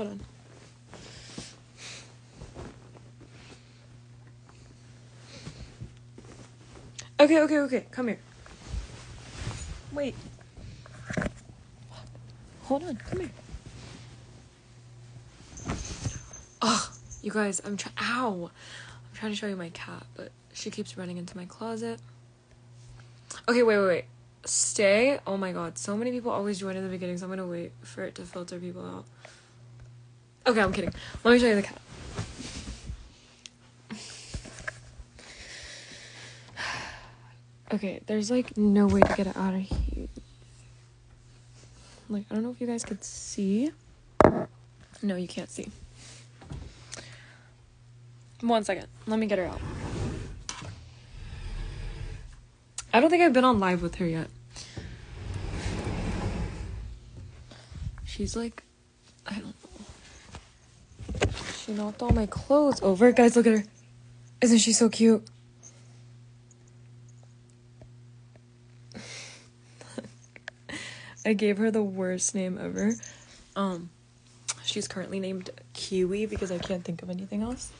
Hold on. Okay, okay, okay. Come here. Wait. Hold on. Come here. Oh, you guys, I'm trying. Ow! I'm trying to show you my cat, but she keeps running into my closet. Okay, wait, wait, wait. Stay. Oh my god, so many people always join in the beginning, so I'm gonna wait for it to filter people out. Okay, I'm kidding. Let me show you the cat. Okay, there's like no way to get it out of here. Like, I don't know if you guys could see. No, you can't see. One second. Let me get her out. I don't think I've been on live with her yet. She's like, I don't. She knocked all my clothes over. Guys, look at her. Isn't she so cute? I gave her the worst name ever. Um, she's currently named Kiwi because I can't think of anything else.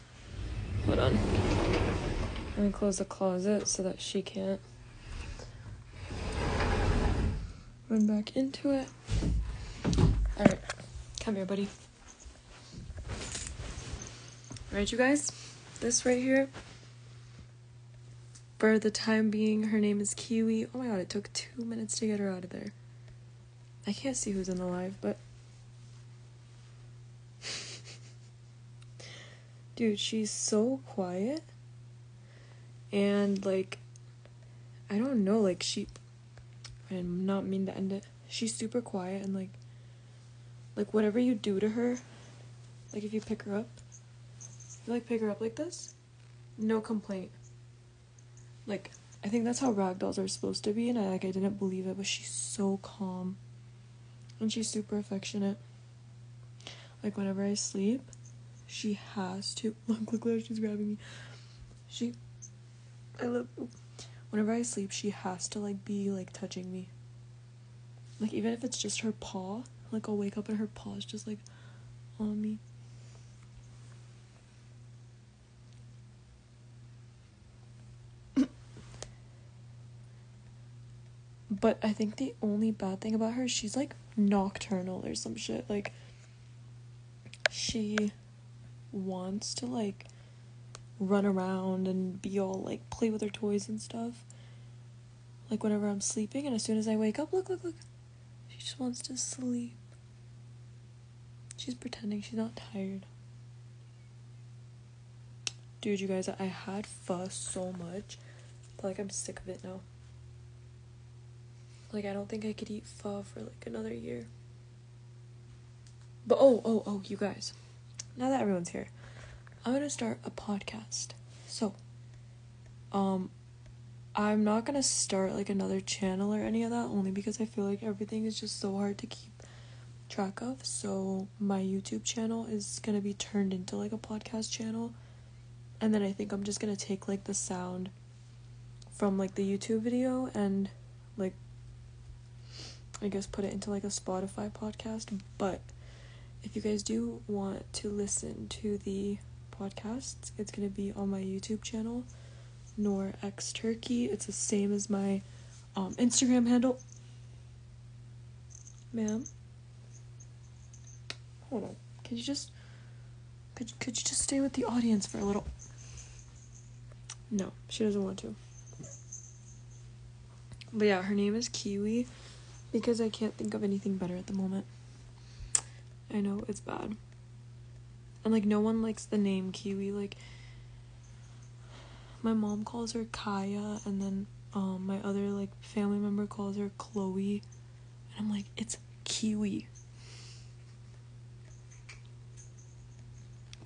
Hold on. Let me close the closet so that she can't run back into it. Alright, come here, buddy. Alright, you guys, this right here, for the time being, her name is Kiwi. Oh my god, it took two minutes to get her out of there. I can't see who's in the live, but. Dude, she's so quiet. And, like, I don't know, like, she. I'm not mean to end it. She's super quiet and, like, like, whatever you do to her, like, if you pick her up, you, like, pick her up like this, no complaint. Like, I think that's how ragdolls are supposed to be, and I, like, I didn't believe it, but she's so calm. And she's super affectionate. Like whenever I sleep, she has to look look look she's grabbing me. She I love whenever I sleep she has to like be like touching me. Like even if it's just her paw, like I'll wake up and her paw is just like on me. But I think the only bad thing about her, she's like nocturnal or some shit. Like, she wants to like run around and be all like play with her toys and stuff. Like, whenever I'm sleeping, and as soon as I wake up, look, look, look, she just wants to sleep. She's pretending she's not tired. Dude, you guys, I had fuss so much. But, like, I'm sick of it now. Like I don't think I could eat pho for like another year. But oh, oh, oh, you guys. Now that everyone's here, I'm going to start a podcast. So, um I'm not going to start like another channel or any of that only because I feel like everything is just so hard to keep track of. So, my YouTube channel is going to be turned into like a podcast channel. And then I think I'm just going to take like the sound from like the YouTube video and like I guess put it into like a Spotify podcast. But if you guys do want to listen to the podcasts, it's gonna be on my YouTube channel, Nour X Turki. It's the same as my um, Instagram handle. Ma'am, hold on. Could you just could could you just stay with the audience for a little? No, she doesn't want to. But yeah, her name is Kiwi because I can't think of anything better at the moment. I know it's bad. And like no one likes the name Kiwi like my mom calls her Kaya and then um my other like family member calls her Chloe and I'm like it's Kiwi.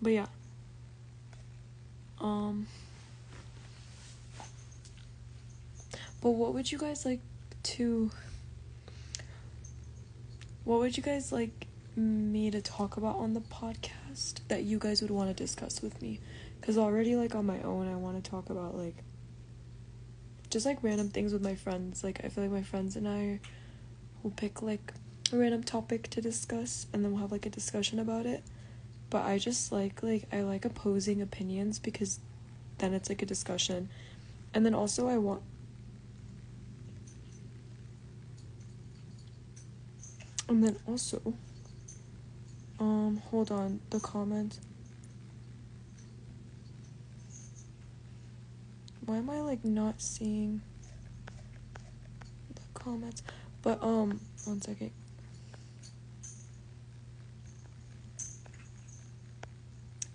But yeah. Um But what would you guys like to what would you guys like me to talk about on the podcast that you guys would want to discuss with me? Because already, like, on my own, I want to talk about, like, just like random things with my friends. Like, I feel like my friends and I will pick, like, a random topic to discuss and then we'll have like a discussion about it. But I just like like I like opposing opinions because then it's like a discussion. And then also I want And then also um hold on, the comment Why am I like not seeing the comments? But um one second.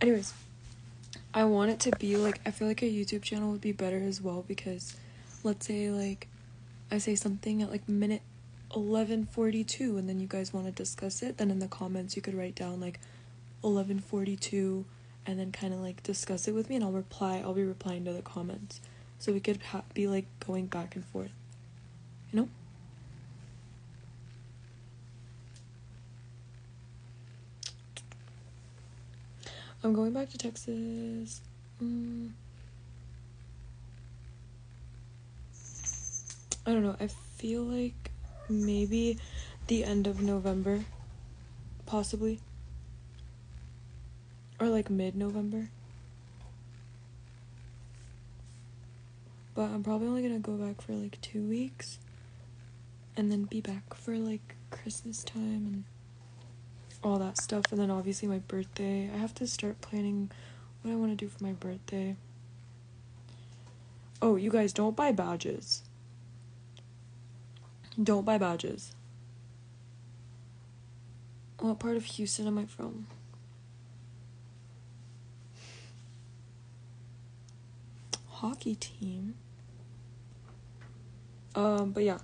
Anyways, I want it to be like I feel like a YouTube channel would be better as well because let's say like I say something at like minute 11:42 and then you guys want to discuss it, then in the comments you could write down like 11:42 and then kind of like discuss it with me and I'll reply I'll be replying to the comments. So we could ha- be like going back and forth. You know? I'm going back to Texas. Mm. I don't know. I feel like maybe the end of November, possibly, or like mid November. But I'm probably only gonna go back for like two weeks and then be back for like Christmas time and all that stuff. And then obviously my birthday. I have to start planning what I want to do for my birthday. Oh, you guys don't buy badges. Don't buy badges. What part of Houston am I from? Hockey team. Um, but yeah.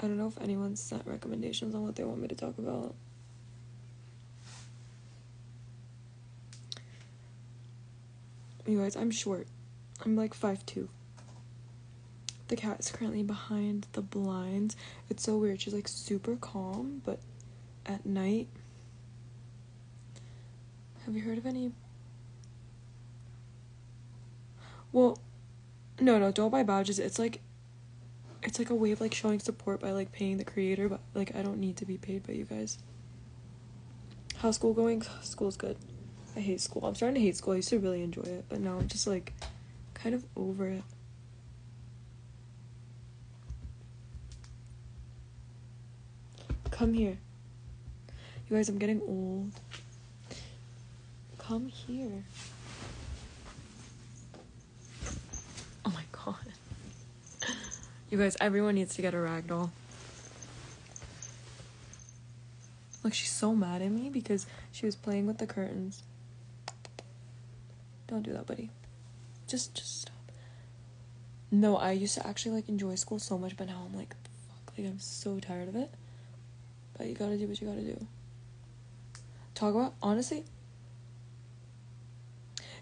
I don't know if anyone sent recommendations on what they want me to talk about. You guys, I'm short. I'm like five two. The cat is currently behind the blinds. It's so weird. She's like super calm, but at night. Have you heard of any? Well, no, no, don't buy badges. It's like it's like a way of like showing support by like paying the creator, but like I don't need to be paid by you guys. How's school going? School's good. I hate school. I'm starting to hate school. I used to really enjoy it, but now I'm just like kind of over it. Come here. You guys, I'm getting old. Come here. Oh my god. You guys, everyone needs to get a ragdoll. Look, she's so mad at me because she was playing with the curtains. Don't do that, buddy. Just just stop. No, I used to actually like enjoy school so much, but now I'm like, fuck, like I'm so tired of it. But you gotta do what you gotta do. Talk about honestly.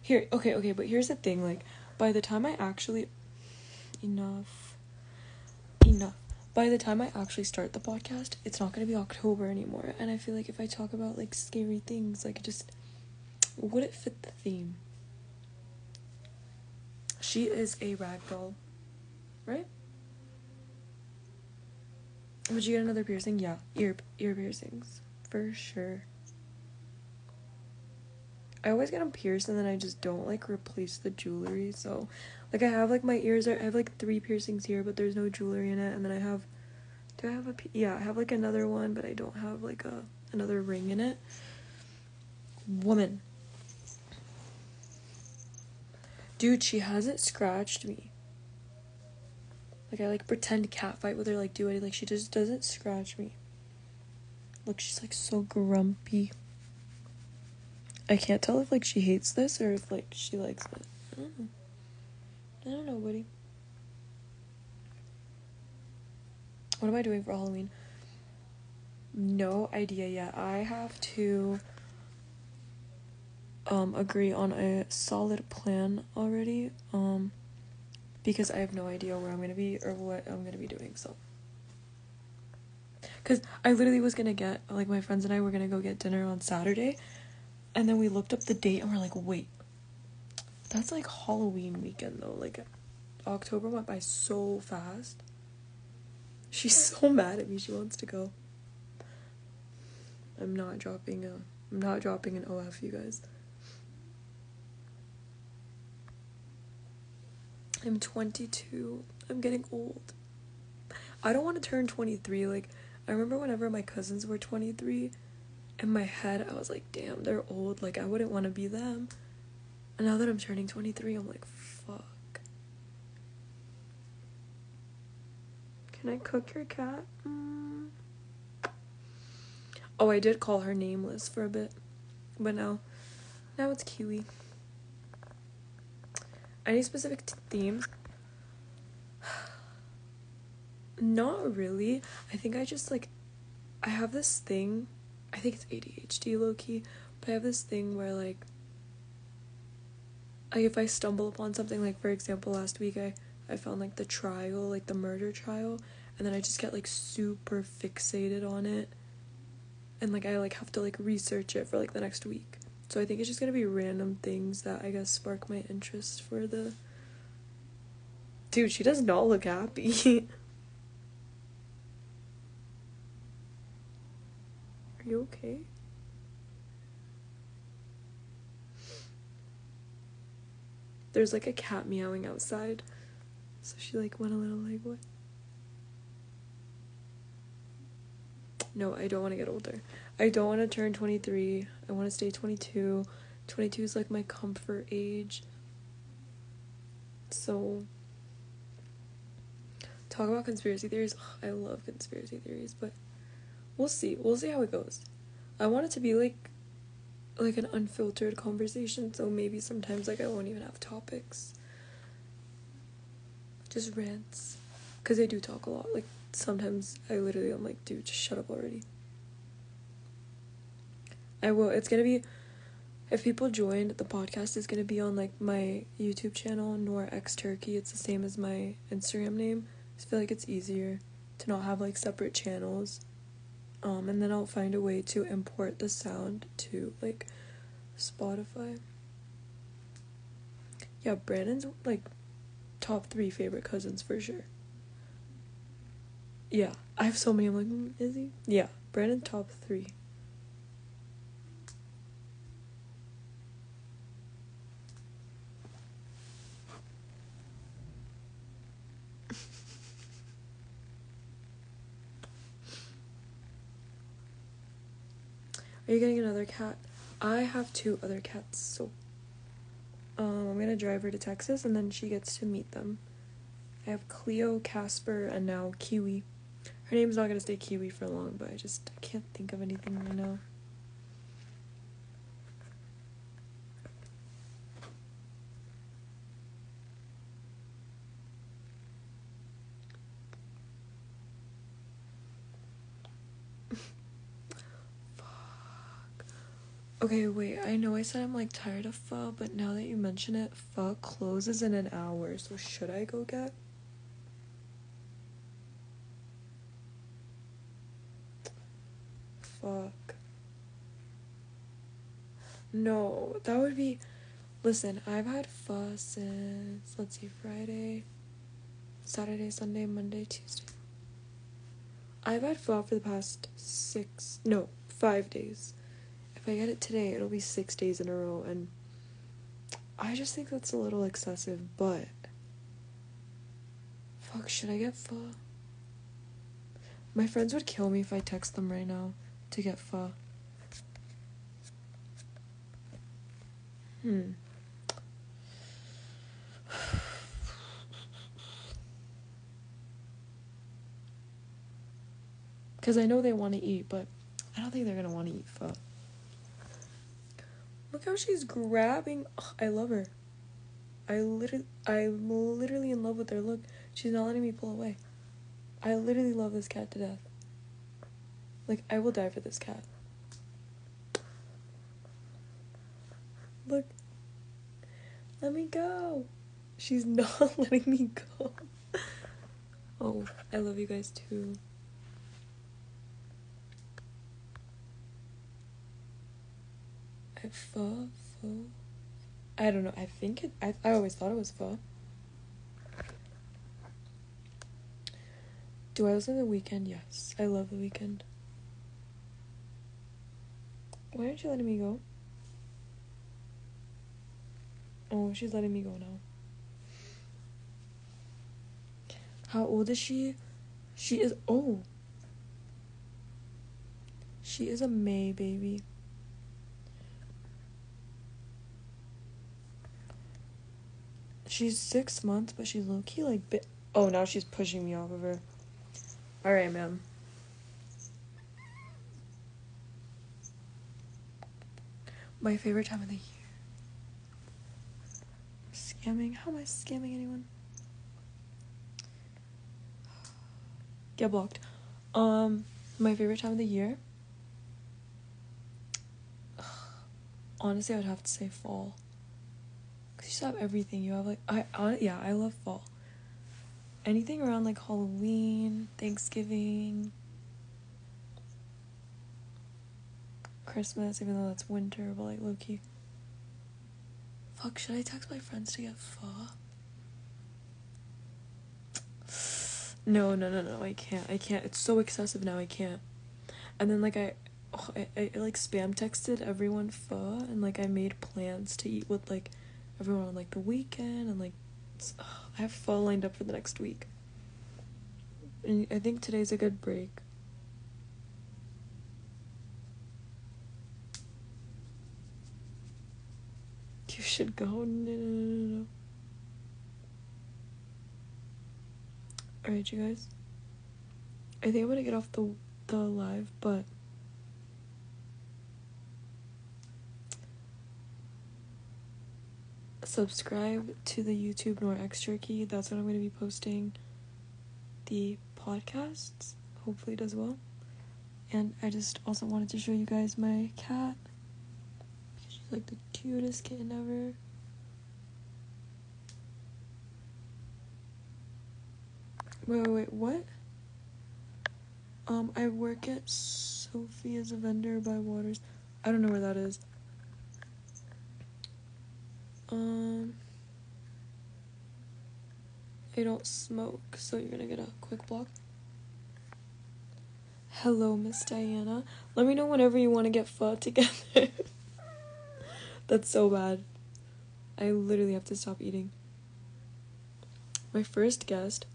Here, okay, okay, but here's the thing, like, by the time I actually enough enough. By the time I actually start the podcast, it's not gonna be October anymore. And I feel like if I talk about like scary things, like just would it fit the theme? She is a ragdoll, right? Would you get another piercing? Yeah, ear ear piercings for sure. I always get them pierced and then I just don't like replace the jewelry. So, like I have like my ears are I have like three piercings here, but there's no jewelry in it. And then I have, do I have a yeah I have like another one, but I don't have like a another ring in it. Woman. Dude, she hasn't scratched me. Like I like pretend cat fight with her, like do it, like she just doesn't scratch me. Look, she's like so grumpy. I can't tell if like she hates this or if like she likes it. I don't know. I don't know, buddy. What am I doing for Halloween? No idea yet. I have to um agree on a solid plan already. Um because I have no idea where I'm to be or what I'm to be doing. So cuz I literally was to get like my friends and I were to go get dinner on Saturday and then we looked up the date and we're like, "Wait. That's like Halloween weekend though. Like October went by so fast." She's so mad at me. She wants to go. I'm not dropping a I'm not dropping an OF, you guys. I'm 22. I'm getting old. I don't want to turn 23. Like, I remember whenever my cousins were 23, in my head, I was like, damn, they're old. Like, I wouldn't want to be them. And now that I'm turning 23, I'm like, fuck. Can I cook your cat? Mm. Oh, I did call her nameless for a bit. But now, now it's Kiwi. Any specific t- themes? Not really. I think I just like I have this thing. I think it's ADHD low key, but I have this thing where like like if I stumble upon something like for example last week I I found like the trial, like the murder trial, and then I just get like super fixated on it. And like I like have to like research it for like the next week. So I think it's just gonna be random things that I guess spark my interest for the. Dude, she does not look happy. Are you okay? There's like a cat meowing outside. So she like went a little like what? No, I don't want to get older. I don't want to turn 23. I want to stay 22. 22 is like my comfort age. So, talk about conspiracy theories. I love conspiracy theories, but we'll see. We'll see how it goes. I want it to be like like an unfiltered conversation, so maybe sometimes like I won't even have topics. Just rants. Cuz I do talk a lot. Like sometimes I literally I'm like, dude, just shut up already. I will. It's gonna be. If people joined, the podcast is gonna be on like my YouTube channel, Nour X Turki. It's the same as my Instagram name. I feel like it's easier to not have like separate channels. Um, and then I'll find a way to import the sound to like Spotify. Yeah, Brandon's like top three favorite cousins for sure. Yeah, I have so many. I'm like, mm, is he? Yeah, Brandon top three. Are you getting another cat? I have two other cats, so um, I'm gonna drive her to Texas and then she gets to meet them. I have Cleo, Casper, and now Kiwi. Her name's not gonna stay Kiwi for long, but I just I can't think of anything right now. Okay, wait. I know I said I'm like tired of pho, but now that you mention it, pho closes in an hour. So should I go get? Fuck. No, that would be. Listen, I've had pho since let's see, Friday, Saturday, Sunday, Monday, Tuesday. I've had pho for the past six, no, five days if I get it today, it'll be six days in a row, and I just think that's a little excessive, but. Fuck, should I get pho? My friends would kill me if I text them right now to get pho. Hmm. Because I know they want to eat, but I don't think they're going to want to eat pho. Look how she's grabbing. I love her. I literally, I'm literally in love with her. Look, she's not letting me pull away. I literally love this cat to death. Like, I will die for this cat. Look. Let me go. She's not letting me go. Oh, I love you guys too. Pho, pho. I don't know. I think it. I I always thought it was pho. Do I listen to The Weeknd? Yes. I love The Weeknd. Why aren't you letting me go? Oh, she's letting me go now. How old is she? She is. Oh. She is a May baby. She's six months, but she's low key like. Bi- oh, now she's pushing me off of her. Alright, ma'am. My favorite time of the year. Scamming? How am I scamming anyone? Get blocked. Um, my favorite time of the year. Honestly, I would have to say fall. You have everything. You have like I, I yeah, I love fall. Anything around like Halloween, Thanksgiving, Christmas, even though that's winter, but like low key. Fuck, should I text my friends to get pho? No, no, no, no, I can't. I can't. It's so excessive now, I can't. And then like I oh, I, I like spam texted everyone pho and like I made plans to eat with like everyone on like the weekend and like I have pho lined up for the next week. And I think today's a good break. You should go. No, no, no, no. Alright, you guys. I think I'm gonna get off the the live, but subscribe to the YouTube Nour X Turki. That's what I'm gonna be posting the podcasts. Hopefully it does well. And I just also wanted to show you guys my cat. because She's like the cutest kitten ever. Wait, wait, wait, what? Um, I work at Sophia's a Vendor by Waters. I don't know where that is. Um, I don't smoke, so you're gonna get a quick block. Hello, Miss Diana. Let me know whenever you want to get pho together. That's so bad. I literally have to stop eating. My first guest.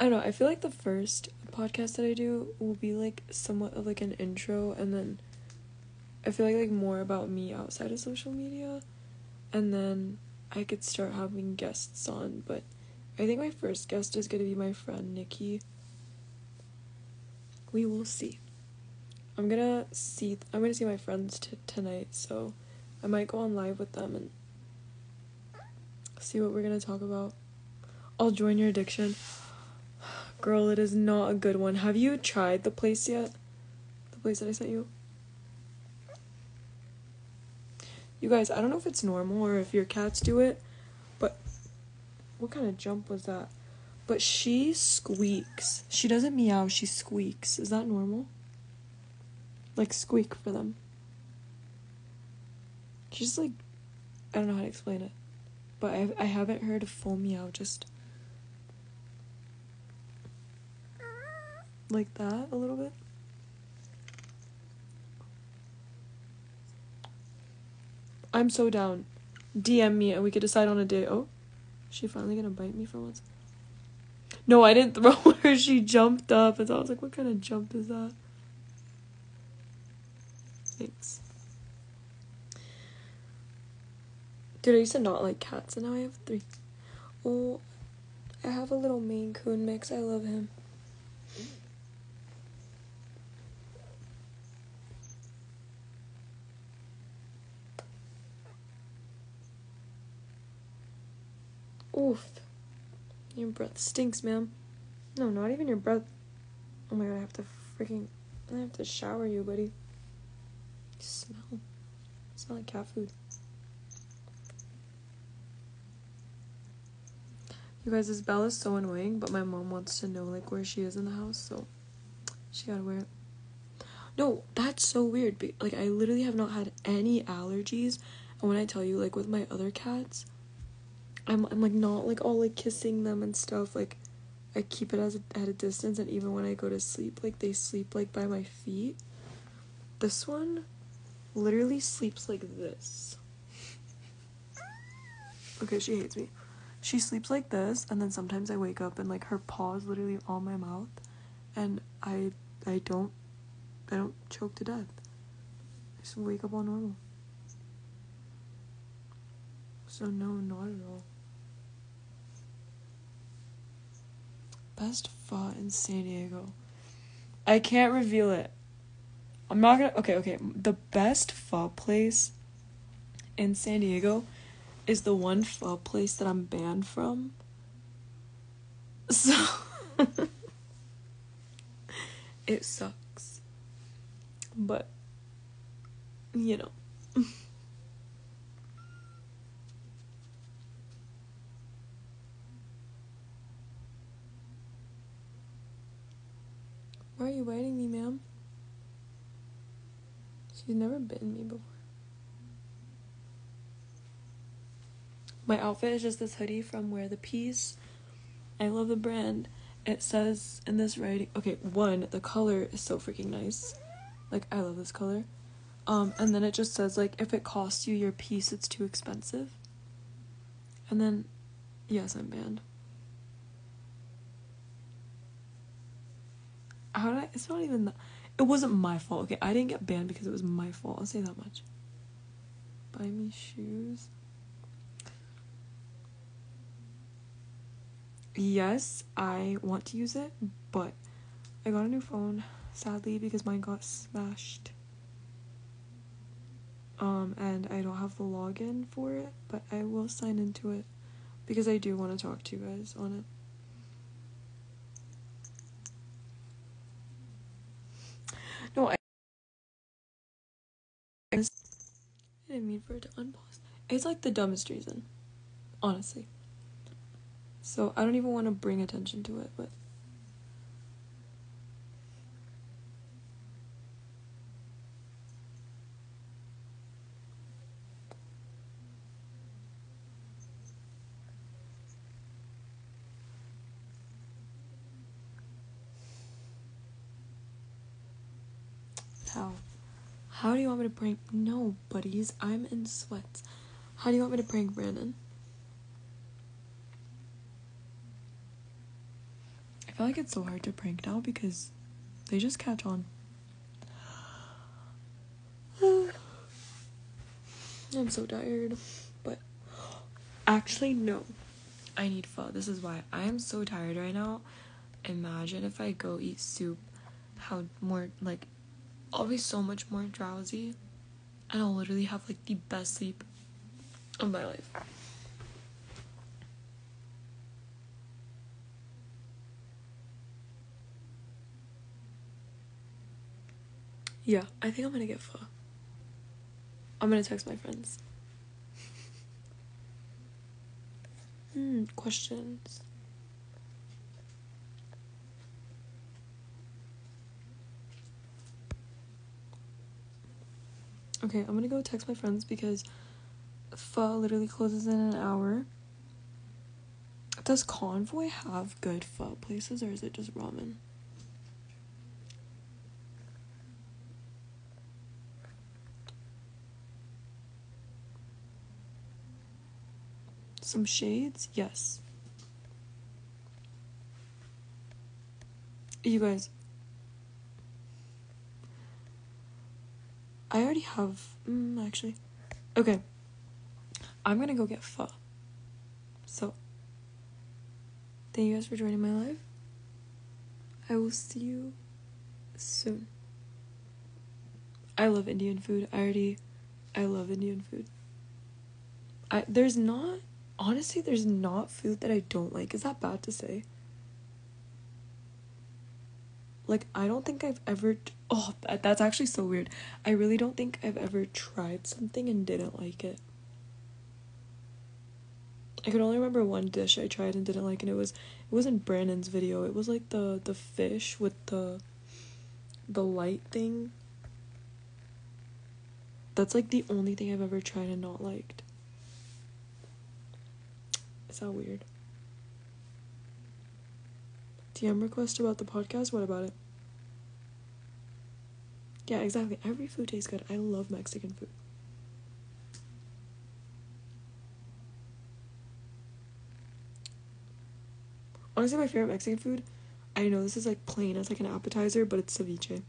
I don't know. I feel like the first podcast that I do will be like somewhat of like an intro, and then I feel like like more about me outside of social media, and then I could start having guests on. But I think my first guest is gonna be my friend Nikki. We will see. I'm gonna see. I'm gonna see my friends t- tonight, so I might go on live with them and see what we're gonna talk about. I'll join your addiction. Girl, it is not a good one. Have you tried the place yet? The place that I sent you? You guys, I don't know if it's normal or if your cats do it, but what kind of jump was that? But she squeaks. She doesn't meow, she squeaks. Is that normal? Like squeak for them. She's like I don't know how to explain it. But I I haven't heard a full meow just like that a little bit. I'm so down. DM me and we could decide on a day. Oh, she finally gonna bite me for once? No, I didn't throw her. She jumped up, and so I was like, "What kind of jump is that?" Thanks. Dude, I used to not like cats, and now I have three. Oh, I have a little Maine Coon mix. I love him. Oof. Your breath stinks, ma'am. No, not even your breath. Oh my god, I have to freaking. I have to shower you, buddy. You smell. You smell like cat food. You guys, this bell is so annoying, but my mom wants to know like where she is in the house, so she gotta wear it. No, that's so weird. Like I literally have not had any allergies, and when I tell you, like with my other cats, I'm I'm like not like all like kissing them and stuff. Like I keep it as a, at a distance, and even when I go to sleep, like they sleep like by my feet. This one literally sleeps like this. Okay, she hates me. She sleeps like this, and then sometimes I wake up and like her paw is literally on my mouth, and I I don't I don't choke to death. I just wake up all normal. So no, not at all. Best pho in San Diego. I can't reveal it. I'm not gonna. Okay, okay. The best pho place in San Diego is the one pho place that I'm banned from. So. it sucks. But, you know. Why are you biting me, ma'am? She's never bitten me before. My outfit is just this hoodie from Wear the Peace. I love the brand. It says in this writing, okay, one, the color is so freaking nice. Like I love this color. Um and then it just says like if it costs you your peace, it's too expensive. And then yes, I'm banned. How did I it's not even that it wasn't my fault. Okay, I didn't get banned because it was my fault. I'll say that much. Buy me shoes. Yes, I want to use it, but I got a new phone, sadly, because mine got smashed. Um, and I don't have the login for it, but I will sign into it because I do want to talk to you guys on it. No, I, I didn't mean for it to unpause. It's like the dumbest reason, honestly. So I don't even want to bring attention to it, but. How? How do you want me to prank? No, buddies, I'm in sweats. How do you want me to prank Brandon? I feel like it's so hard to prank now because they just catch on. I'm so tired, but actually, no. I need pho. This is why I am so tired right now. Imagine if I go eat soup, how more like I'll be so much more drowsy and I'll literally have like the best sleep of my life. Yeah, I think I'm gonna get pho. I'm gonna text my friends. Hmm, questions. Okay, I'm gonna go text my friends because pho literally closes in an hour. Does Convoy have good pho places or is it just ramen? Some shades? Yes. You guys, I already have. Mm, actually, okay. I'm gonna go get pho. So, thank you guys for joining my live. I will see you soon. I love Indian food. I already, I love Indian food. I there's not honestly there's not food that I don't like. Is that bad to say? Like I don't think I've ever oh that, that's actually so weird. I really don't think I've ever tried something and didn't like it. I can only remember one dish I tried and didn't like and it was it wasn't Brandon's video. It was like the the fish with the the light thing. That's like the only thing I've ever tried and not liked. It's that weird? DM request about the podcast. What about it? Yeah, exactly. Every food tastes good. I love Mexican food. Honestly, my favorite Mexican food, I know this is like plain as like an appetizer, but it's ceviche.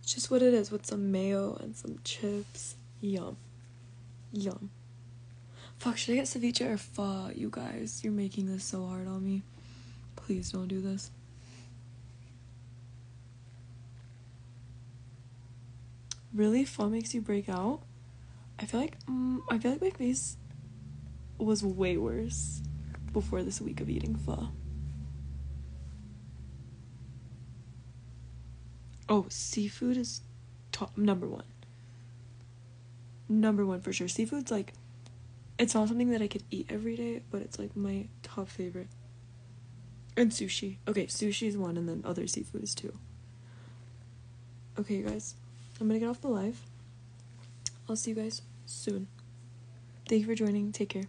It's just what it is with some mayo and some chips. Yum. Yum. Fuck, should I get ceviche or pho? You guys, you're making this so hard on me. Please don't do this. Really, pho makes you break out? I feel like um, I feel like my face was way worse before this week of eating pho. Oh, seafood is top number one. Number one for sure. Seafood's like it's not something that I could eat every day, but it's like my top favorite. And sushi. Okay, sushi is one and then other seafood is two. Okay, you guys. I'm gonna get off the live. I'll see you guys soon. Thank you for joining. Take care.